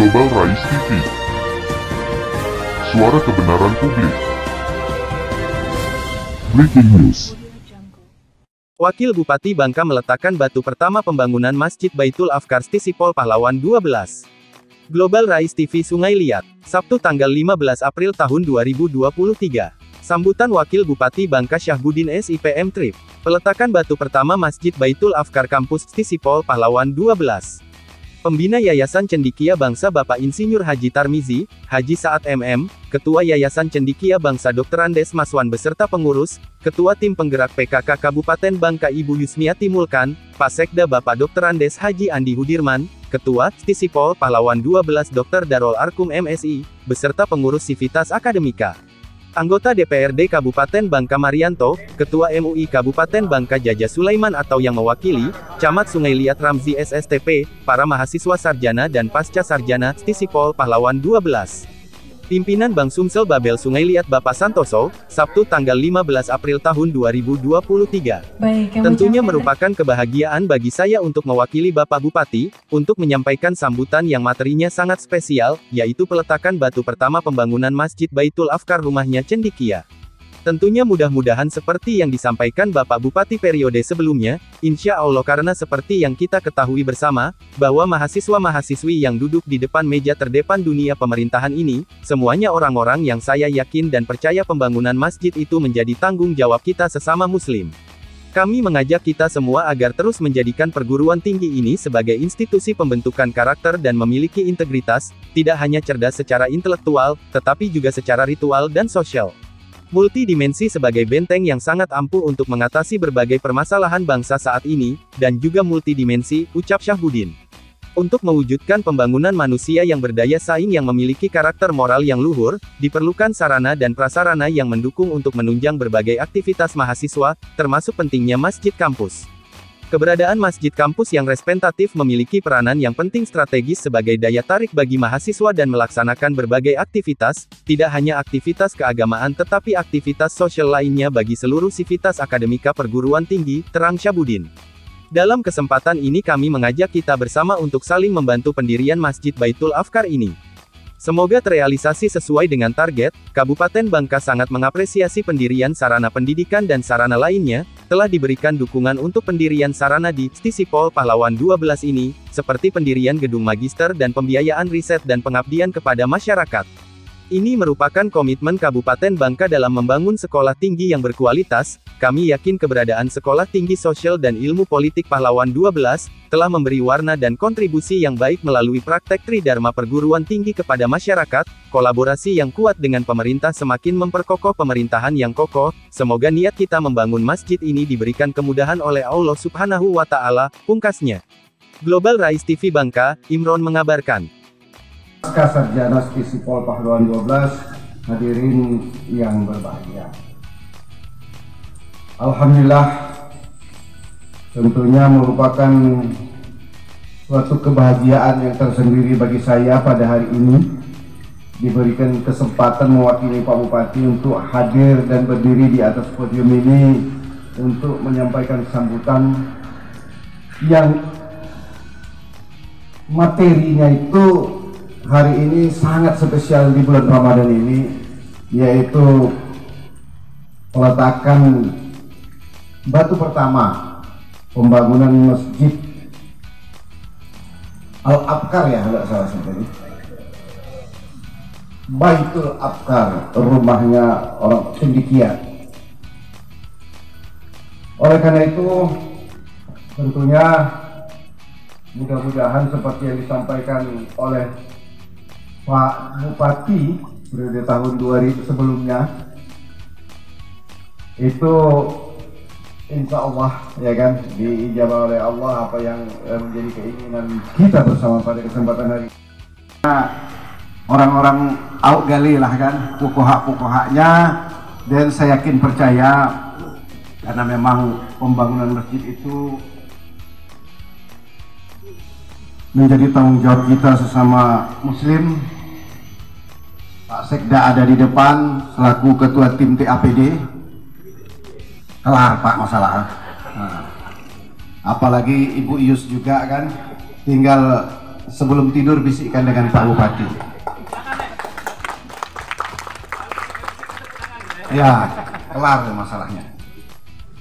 Global Rise TV. Suara kebenaran publik. Breaking News. Wakil Bupati Bangka meletakkan batu pertama pembangunan Masjid Baitul Afkar Stisipol Pahlawan 12. Global Rise TV Sungai Liat, Sabtu tanggal 15 April tahun 2023. Sambutan Wakil Bupati Bangka Syahbudin SIPM Trip. Peletakan batu pertama Masjid Baitul Afkar Kampus Stisipol Pahlawan 12. Pembina Yayasan Cendikia Bangsa Bapak Insinyur Haji Tarmizi, Haji Saat MM, Ketua Yayasan Cendikia Bangsa Dr. Andes Maswan beserta pengurus, Ketua Tim Penggerak PKK Kabupaten Bangka Ibu Yusmiati Mulkan, Pak Sekda Bapak Dr. Andes Haji Andi Hudirman, Ketua, Stisipol Pahlawan 12 Dr. Darul Arkum MSI, beserta pengurus Sivitas Akademika. Anggota DPRD Kabupaten Bangka Marianto, Ketua MUI Kabupaten Bangka Jaja Sulaiman atau yang mewakili, Camat Sungai Liat Ramzi SSTP, para mahasiswa sarjana dan pasca sarjana, Stisipol Pahlawan 12. Pimpinan Bank Sumsel Babel Sungai Liat Bapak Santoso, Sabtu tanggal 15 April tahun 2023. Baik, Tentunya ucapkan- merupakan kebahagiaan bagi saya untuk mewakili Bapak Bupati, untuk menyampaikan sambutan yang materinya sangat spesial, yaitu peletakan batu pertama pembangunan Masjid Baitul Afkar rumahnya Cendikia. Tentunya mudah-mudahan seperti yang disampaikan Bapak Bupati periode sebelumnya, insya Allah karena seperti yang kita ketahui bersama, bahwa mahasiswa-mahasiswi yang duduk di depan meja terdepan dunia pemerintahan ini, semuanya orang-orang yang saya yakin dan percaya pembangunan masjid itu menjadi tanggung jawab kita sesama muslim. Kami mengajak kita semua agar terus menjadikan perguruan tinggi ini sebagai institusi pembentukan karakter dan memiliki integritas, tidak hanya cerdas secara intelektual, tetapi juga secara ritual dan sosial. Multidimensi sebagai benteng yang sangat ampuh untuk mengatasi berbagai permasalahan bangsa saat ini, dan juga multidimensi, ucap Syahbudin. Untuk mewujudkan pembangunan manusia yang berdaya saing yang memiliki karakter moral yang luhur, diperlukan sarana dan prasarana yang mendukung untuk menunjang berbagai aktivitas mahasiswa, termasuk pentingnya masjid kampus. Keberadaan masjid kampus yang representatif memiliki peranan yang penting strategis sebagai daya tarik bagi mahasiswa dan melaksanakan berbagai aktivitas, tidak hanya aktivitas keagamaan tetapi aktivitas sosial lainnya bagi seluruh sivitas akademika perguruan tinggi, terang Syabudin. Dalam kesempatan ini kami mengajak kita bersama untuk saling membantu pendirian Masjid Baitul Afkar ini. Semoga terrealisasi sesuai dengan target, Kabupaten Bangka sangat mengapresiasi pendirian sarana pendidikan dan sarana lainnya, telah diberikan dukungan untuk pendirian sarana di Stisipol Pahlawan 12 ini, seperti pendirian gedung magister dan pembiayaan riset dan pengabdian kepada masyarakat. Ini merupakan komitmen Kabupaten Bangka dalam membangun sekolah tinggi yang berkualitas, kami yakin keberadaan Sekolah Tinggi Sosial dan Ilmu Politik Pahlawan 12, telah memberi warna dan kontribusi yang baik melalui praktek Tridharma perguruan tinggi kepada masyarakat, kolaborasi yang kuat dengan pemerintah semakin memperkokoh pemerintahan yang kokoh, semoga niat kita membangun masjid ini diberikan kemudahan oleh Allah Subhanahu wa Ta'ala, pungkasnya. Global Rise TV Bangka, Imron mengabarkan. Pasca Sarjana Stisipol Pahlawan 12 hadirin yang berbahagia. Alhamdulillah tentunya merupakan suatu kebahagiaan yang tersendiri bagi saya pada hari ini diberikan kesempatan mewakili Pak Bupati untuk hadir dan berdiri di atas podium ini untuk menyampaikan sambutan yang materinya itu hari ini sangat spesial di bulan Ramadan ini yaitu peletakan batu pertama pembangunan masjid Al Abkar ya kalau salah tadi Baitul Abkar rumahnya orang cendikia oleh karena itu tentunya mudah-mudahan seperti yang disampaikan oleh Pak Bupati periode tahun 2000 sebelumnya itu insya Allah ya kan diijabah oleh Allah apa yang eh, menjadi keinginan kita bersama pada kesempatan hari ini. Nah, orang-orang out gali lah kan pukuhak-pukuhaknya dan saya yakin percaya karena memang pembangunan masjid itu menjadi tanggung jawab kita sesama muslim Pak Sekda ada di depan selaku ketua tim TAPD kelar Pak masalah nah, apalagi Ibu Ius juga kan tinggal sebelum tidur bisikkan dengan Pak Bupati. Ya, kelar masalahnya.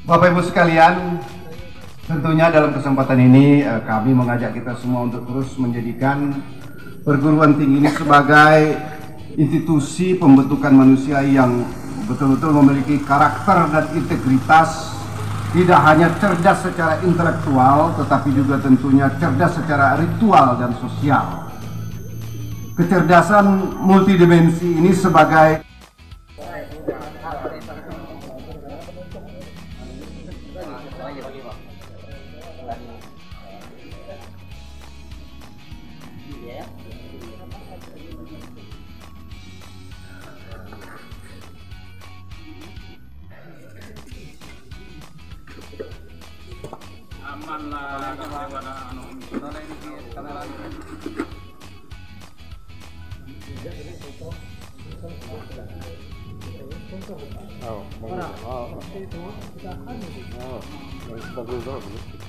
Bapak Ibu sekalian, tentunya dalam kesempatan ini eh, kami mengajak kita semua untuk terus menjadikan perguruan tinggi ini sebagai institusi pembentukan manusia yang betul-betul memiliki karakter dan integritas tidak hanya cerdas secara intelektual tetapi juga tentunya cerdas secara ritual dan sosial. Kecerdasan multidimensi ini sebagai Oh, bagus. Oh, bagus. Oh, bagus.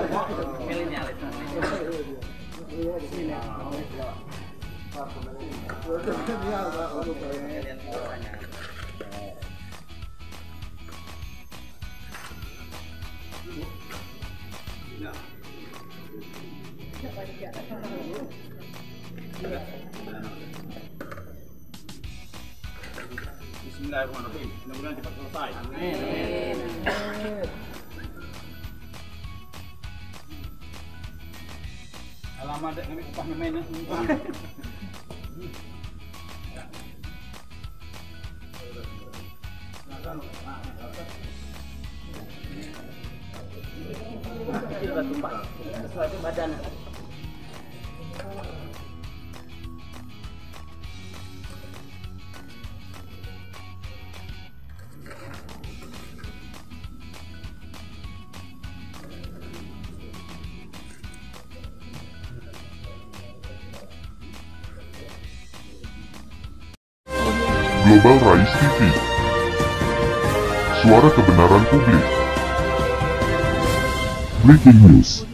Bismillahirrahmanirrahim. Mudah-mudahan cepat selesai. Alamat dek kami upah main ya. Global Rise TV. Suara kebenaran publik. Breaking News.